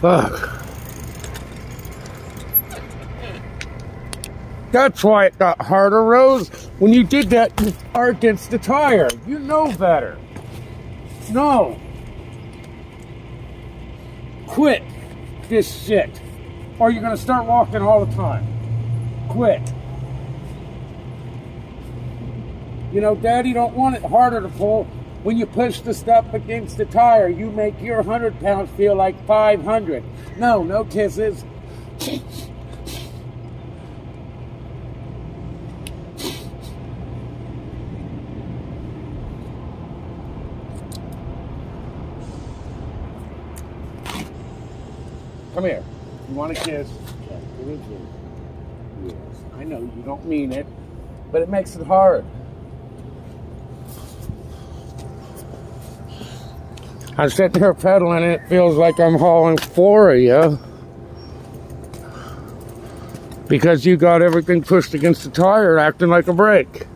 Fuck. That's why it got harder, Rose. When you did that, you are against the tire. You know better. No. Quit this shit. Or you're gonna start walking all the time. Quit. You know, Daddy don't want it harder to pull. When you push the stuff against the tire, you make your 100 pounds feel like 500. No, no kisses. Come here. You want a kiss? Yes, give me a kiss. Yes. I know you don't mean it, but it makes it hard. I sit there pedaling and it feels like I'm hauling four of you. Because you got everything pushed against the tire acting like a brake.